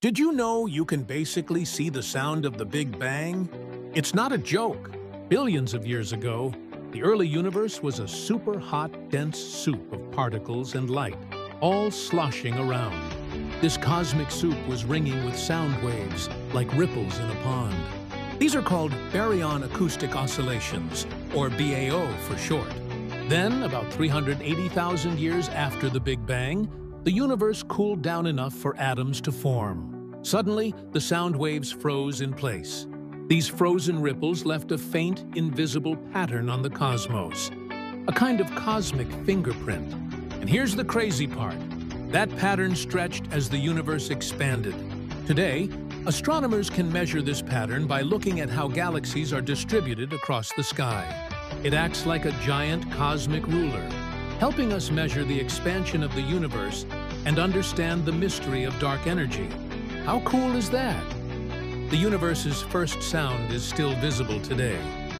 Did you know you can basically see the sound of the Big Bang? It's not a joke. Billions of years ago, the early universe was a super hot, dense soup of particles and light, all sloshing around. This cosmic soup was ringing with sound waves, like ripples in a pond. These are called baryon acoustic oscillations, or BAO for short. Then, about 380,000 years after the Big Bang, the universe cooled down enough for atoms to form. Suddenly, the sound waves froze in place. These frozen ripples left a faint, invisible pattern on the cosmos, a kind of cosmic fingerprint. And here's the crazy part. That pattern stretched as the universe expanded. Today, astronomers can measure this pattern by looking at how galaxies are distributed across the sky. It acts like a giant cosmic ruler, helping us measure the expansion of the universe and understand the mystery of dark energy. How cool is that? The universe's first sound is still visible today.